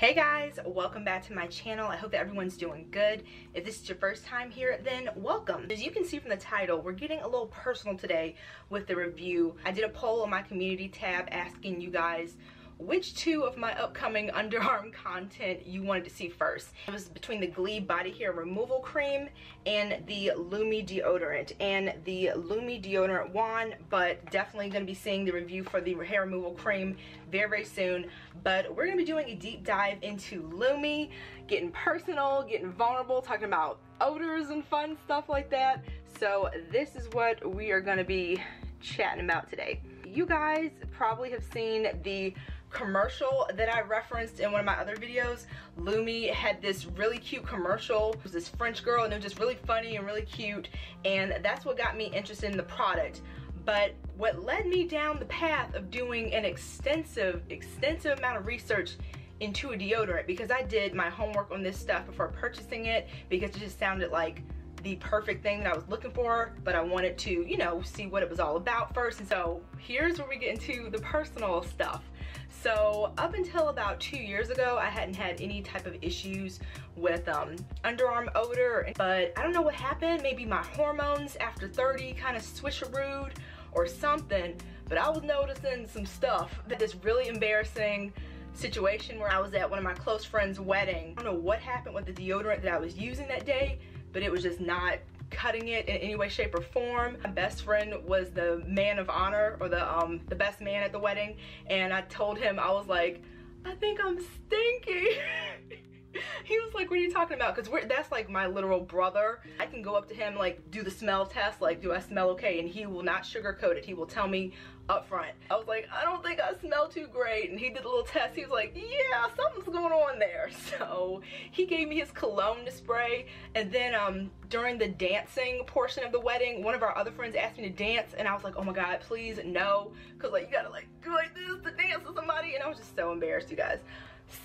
Hey guys, welcome back to my channel. I hope that everyone's doing good. If this is your first time here, then welcome. As you can see from the title, we're getting a little personal today with the review. I did a poll on my community tab asking you guys which two of my upcoming underarm content you wanted to see first. It was between the Glee Body Hair Removal Cream and the Lume Deodorant. And the Lume Deodorant won, but definitely going to be seeing the review for the hair removal cream very, very soon. But we're going to be doing a deep dive into Lume, getting personal, getting vulnerable, talking about odors and fun stuff like that. So this is what we are going to be chatting about today. You guys probably have seen the commercial that I referenced in one of my other videos. Lume had this really cute commercial. It was this French girl and it was just really funny and really cute. And that's what got me interested in the product. But what led me down the path of doing an extensive, extensive amount of research into a deodorant because I did my homework on this stuff before purchasing it because it just sounded like the perfect thing that I was looking for, but I wanted to, you know, see what it was all about first. And so here's where we get into the personal stuff. So up until about two years ago, I hadn't had any type of issues with um, underarm odor, but I don't know what happened. Maybe my hormones after 30 kind of switcherooed or something, but I was noticing some stuff that is really embarrassing situation where I was at one of my close friends' wedding. I don't know what happened with the deodorant that I was using that day, but it was just not cutting it in any way, shape, or form. My best friend was the man of honor or the um the best man at the wedding, and I told him I was like, I think I'm stinky. he was like, what are you talking about? Because that's like my literal brother. I can go up to him, like do the smell test, like do I smell okay? And he will not sugarcoat it. He will tell me up front. I was like, I don't think I smell too great. And he did a little test. He was like, yeah, something's going on there. So he gave me his cologne to spray. And then um, during the dancing portion of the wedding, one of our other friends asked me to dance. And I was like, oh my God, please no. Cause like you gotta like do like this to dance with somebody. And I was just so embarrassed, you guys.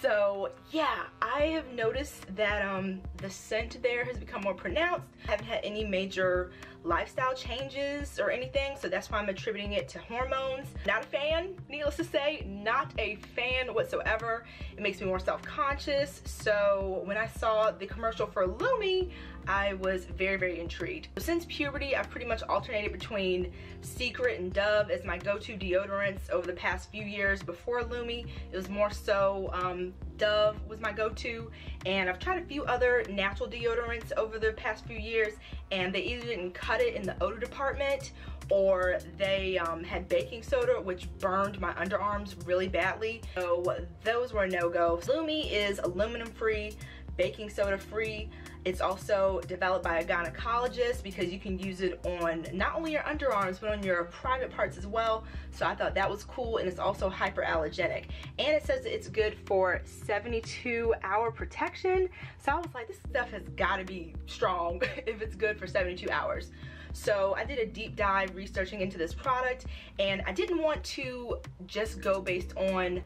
So yeah, I have noticed that um, the scent there has become more pronounced. I haven't had any major lifestyle changes or anything, so that's why I'm attributing it to hormones. Not a fan, needless to say, not a fan whatsoever. It makes me more self-conscious, so when I saw the commercial for Lume, I was very, very intrigued. Since puberty, I've pretty much alternated between Secret and Dove as my go-to deodorants over the past few years. Before Lume, it was more so um, Dove was my go-to and I've tried a few other natural deodorants over the past few years and they either didn't cut it in the odor department or they um, had baking soda which burned my underarms really badly so those were no-go. Lume is aluminum free baking soda free. It's also developed by a gynecologist because you can use it on not only your underarms but on your private parts as well. So I thought that was cool and it's also hyperallergenic. And it says it's good for 72 hour protection. So I was like, this stuff has gotta be strong if it's good for 72 hours. So I did a deep dive researching into this product and I didn't want to just go based on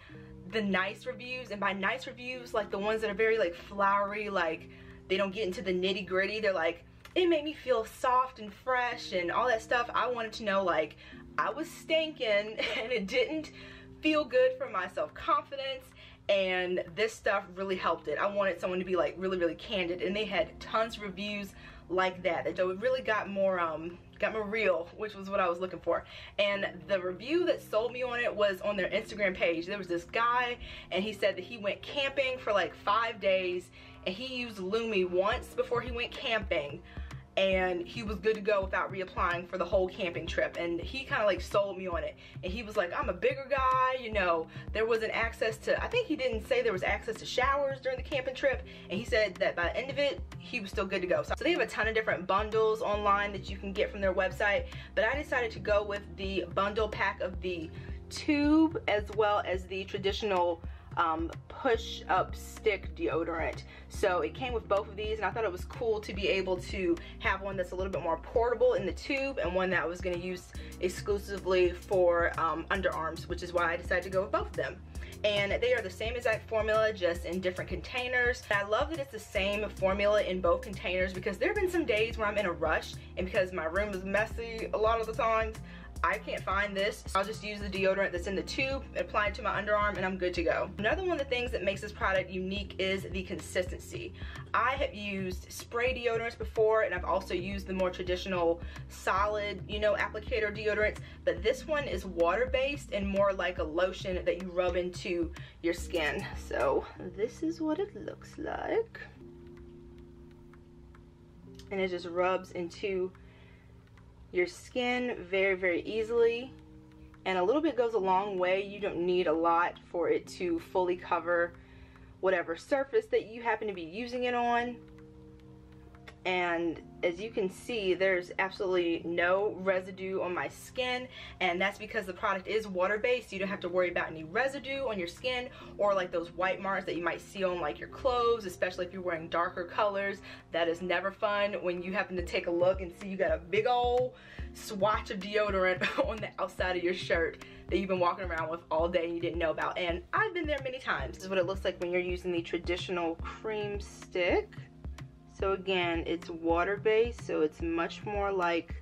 the nice reviews and by nice reviews like the ones that are very like flowery like they don't get into the nitty gritty they're like it made me feel soft and fresh and all that stuff I wanted to know like I was stinking and it didn't feel good for my self-confidence and this stuff really helped it. I wanted someone to be like really really candid and they had tons of reviews like that. It really got more um got more real, which was what I was looking for. And the review that sold me on it was on their Instagram page. There was this guy and he said that he went camping for like five days and he used Lume once before he went camping and he was good to go without reapplying for the whole camping trip. And he kind of like sold me on it. And he was like I'm a bigger guy you know. There wasn't access to I think he didn't say there was access to showers during the camping trip. And he said that by the end of it he was still good to go. So they have a ton of different bundles online that you can get from their website. But I decided to go with the bundle pack of the tube as well as the traditional um, push up stick deodorant. So it came with both of these and I thought it was cool to be able to have one that's a little bit more portable in the tube and one that I was gonna use exclusively for um, underarms, which is why I decided to go with both of them and they are the same exact formula just in different containers. And I love that it's the same formula in both containers because there have been some days where I'm in a rush and because my room is messy a lot of the times, I can't find this. So I'll just use the deodorant that's in the tube, apply it to my underarm, and I'm good to go. Another one of the things that makes this product unique is the consistency. I have used spray deodorants before, and I've also used the more traditional solid, you know, applicator deodorants, but this one is water-based and more like a lotion that you rub into your skin. So this is what it looks like and it just rubs into your skin very, very easily. And a little bit goes a long way. You don't need a lot for it to fully cover whatever surface that you happen to be using it on and as you can see there's absolutely no residue on my skin and that's because the product is water-based. You don't have to worry about any residue on your skin or like those white marks that you might see on like your clothes especially if you're wearing darker colors. That is never fun when you happen to take a look and see you got a big old swatch of deodorant on the outside of your shirt that you've been walking around with all day and you didn't know about. And I've been there many times. This is what it looks like when you're using the traditional cream stick so again, it's water-based, so it's much more like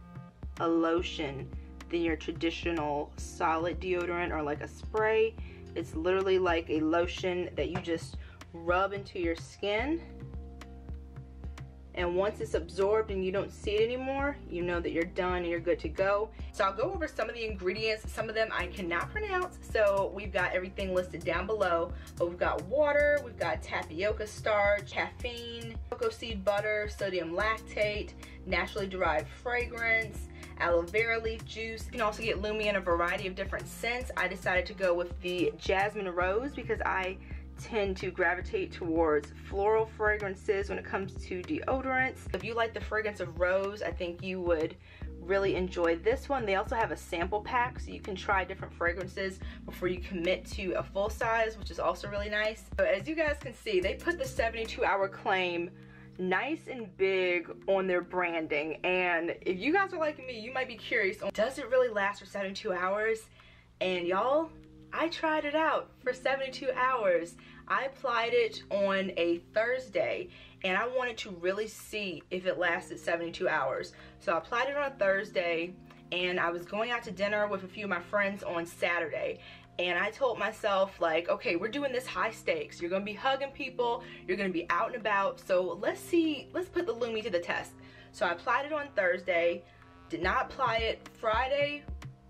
a lotion than your traditional solid deodorant or like a spray. It's literally like a lotion that you just rub into your skin and once it's absorbed and you don't see it anymore you know that you're done and you're good to go so I'll go over some of the ingredients some of them I cannot pronounce so we've got everything listed down below but we've got water we've got tapioca starch caffeine cocoa seed butter sodium lactate naturally derived fragrance aloe vera leaf juice. You can also get Lume in a variety of different scents. I decided to go with the jasmine rose because I tend to gravitate towards floral fragrances when it comes to deodorants. If you like the fragrance of rose, I think you would really enjoy this one. They also have a sample pack so you can try different fragrances before you commit to a full size, which is also really nice. But as you guys can see, they put the 72 hour claim nice and big on their branding. And if you guys are like me, you might be curious, does it really last for 72 hours? And y'all, I tried it out for 72 hours. I applied it on a Thursday and I wanted to really see if it lasted 72 hours. So I applied it on a Thursday and I was going out to dinner with a few of my friends on Saturday. And I told myself like okay we're doing this high stakes. You're gonna be hugging people. You're gonna be out and about. So let's see let's put the Lume to the test. So I applied it on Thursday. Did not apply it. Friday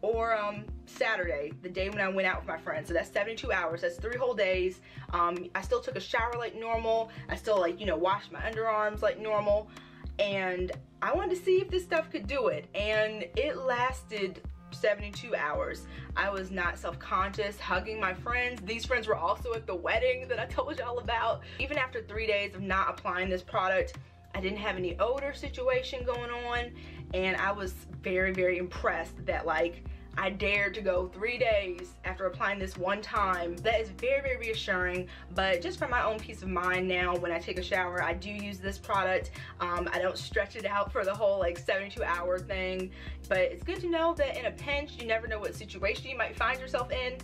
or um, Saturday, the day when I went out with my friends. So that's 72 hours. That's three whole days. Um, I still took a shower like normal. I still like, you know, washed my underarms like normal. And I wanted to see if this stuff could do it. And it lasted 72 hours. I was not self-conscious, hugging my friends. These friends were also at the wedding that I told y'all about. Even after three days of not applying this product, I didn't have any odor situation going on and I was very, very impressed that like I dared to go three days after applying this one time. That is very, very reassuring, but just for my own peace of mind now, when I take a shower, I do use this product. Um, I don't stretch it out for the whole like 72 hour thing, but it's good to know that in a pinch, you never know what situation you might find yourself in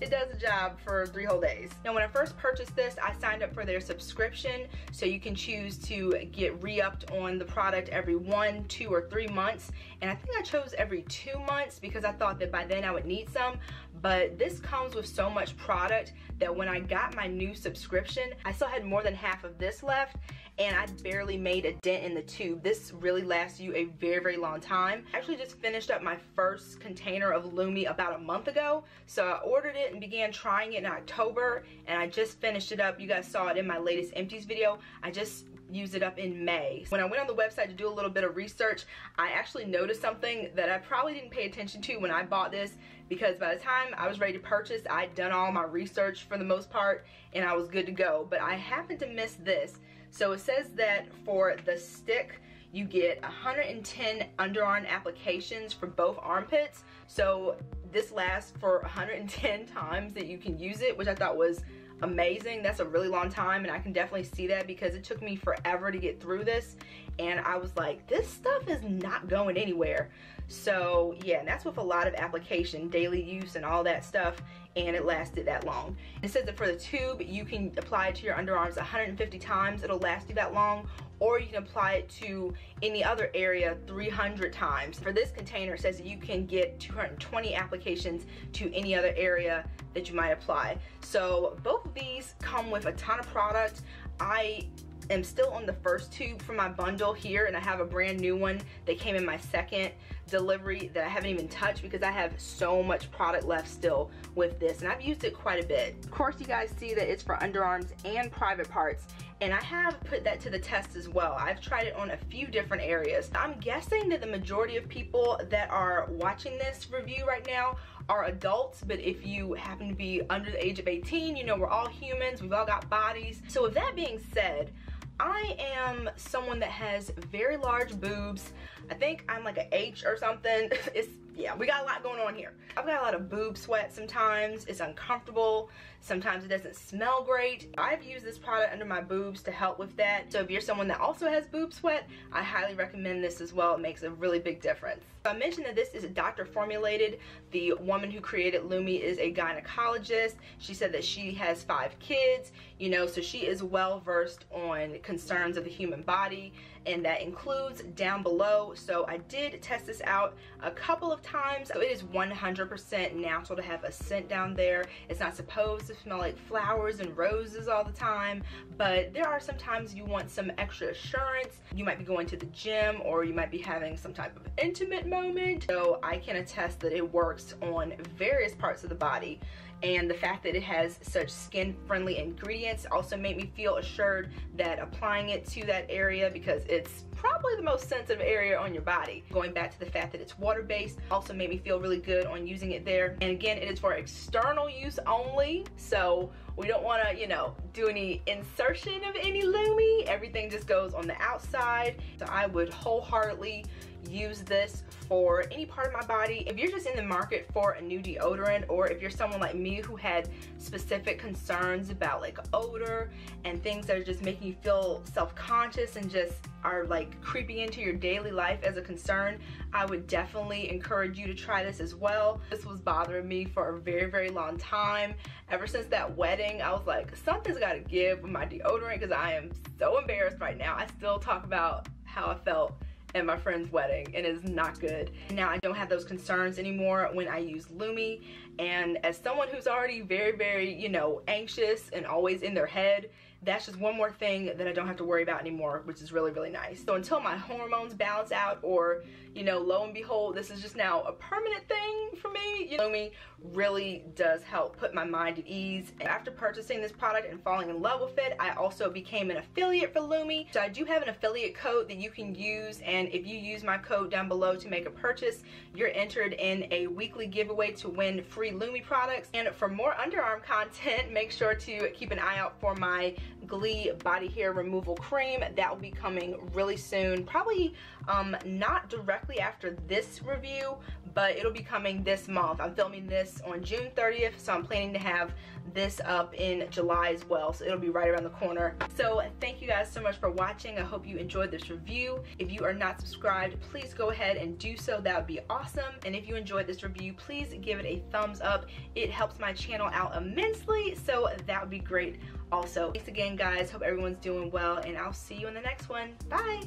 it does the job for three whole days. Now when I first purchased this, I signed up for their subscription so you can choose to get re-upped on the product every one, two, or three months. And I think I chose every two months because I thought that by then I would need some. But this comes with so much product that when I got my new subscription, I still had more than half of this left and I barely made a dent in the tube. This really lasts you a very, very long time. I actually just finished up my first container of Lume about a month ago. So I ordered it and began trying it in October and I just finished it up. You guys saw it in my latest empties video. I just used it up in May. When I went on the website to do a little bit of research, I actually noticed something that I probably didn't pay attention to when I bought this because by the time I was ready to purchase, I'd done all my research for the most part and I was good to go. But I happened to miss this. So it says that for the stick, you get 110 underarm applications for both armpits. So this lasts for 110 times that you can use it, which I thought was amazing. That's a really long time and I can definitely see that because it took me forever to get through this and I was like, this stuff is not going anywhere. So yeah, and that's with a lot of application, daily use and all that stuff and it lasted that long. It says that for the tube, you can apply it to your underarms 150 times. It'll last you that long or you can apply it to any other area 300 times. For this container, it says you can get 220 applications to any other area that you might apply. So both of these come with a ton of product. I am still on the first tube for my bundle here and I have a brand new one that came in my second delivery that I haven't even touched because I have so much product left still with this and I've used it quite a bit. Of course you guys see that it's for underarms and private parts and I have put that to the test as well. I've tried it on a few different areas. I'm guessing that the majority of people that are watching this review right now are adults, but if you happen to be under the age of 18, you know, we're all humans, we've all got bodies. So with that being said, I am someone that has very large boobs. I think I'm like an H or something. it's yeah, we got a lot going on here. I've got a lot of boob sweat sometimes. It's uncomfortable. Sometimes it doesn't smell great. I've used this product under my boobs to help with that. So if you're someone that also has boob sweat, I highly recommend this as well. It makes a really big difference. I mentioned that this is doctor formulated. The woman who created Lume is a gynecologist. She said that she has five kids, you know, so she is well versed on concerns of the human body and that includes down below. So I did test this out a couple of times. So it is 100% natural to have a scent down there. It's not supposed to smell like flowers and roses all the time, but there are some times you want some extra assurance. You might be going to the gym or you might be having some type of intimate moment. So I can attest that it works on various parts of the body and the fact that it has such skin friendly ingredients also made me feel assured that applying it to that area because it's probably the most sensitive area on your body. Going back to the fact that it's water based also made me feel really good on using it there and again it is for external use only so we don't want to you know do any insertion of any Lume everything just goes on the outside so I would wholeheartedly use this for any part of my body. If you're just in the market for a new deodorant or if you're someone like me who had specific concerns about like odor and things that are just making you feel self-conscious and just are like creeping into your daily life as a concern, I would definitely encourage you to try this as well. This was bothering me for a very, very long time. Ever since that wedding, I was like, something's gotta give with my deodorant because I am so embarrassed right now. I still talk about how I felt at my friend's wedding and it is not good. Now I don't have those concerns anymore when I use Lume and as someone who's already very, very, you know, anxious and always in their head, that's just one more thing that I don't have to worry about anymore, which is really, really nice. So until my hormones balance out or, you know, lo and behold, this is just now a permanent thing for me, you know, me really does help put my mind at ease. After purchasing this product and falling in love with it, I also became an affiliate for Lume. So I do have an affiliate code that you can use and if you use my code down below to make a purchase, you're entered in a weekly giveaway to win free Lume products. And for more underarm content, make sure to keep an eye out for my Glee body hair removal cream. That will be coming really soon. Probably um, not directly after this review, but it'll be coming this month. I'm filming this on June 30th, so I'm planning to have this up in July as well, so it'll be right around the corner. So thank you guys so much for watching. I hope you enjoyed this review. If you are not subscribed, please go ahead and do so. That would be awesome. And if you enjoyed this review, please give it a thumbs up. It helps my channel out immensely, so that would be great also. Thanks again, guys. Hope everyone's doing well, and I'll see you in the next one. Bye!